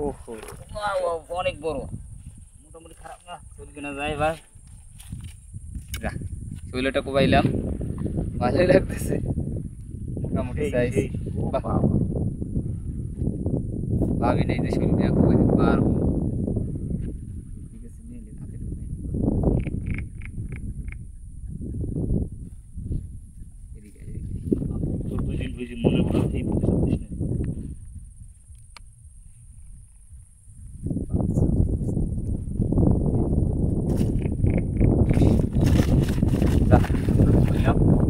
ওহো ওয়াও অনেক বড় মোটামুটি খারাপ না চলবে না যায় ভাই যা শৈলটা কোবাইলাম ভালোই লাগতেছে মোটামুটি সাইজ ভাবি নাই যে শৈলটা কোবাইতে পারবো মনে হয় Gracias.